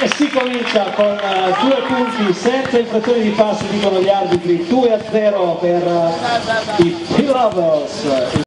E si comincia con eh, due punti senza infrazioni di passi, dicono gli arbitri, 2 a 0 per eh, i P-Lovers.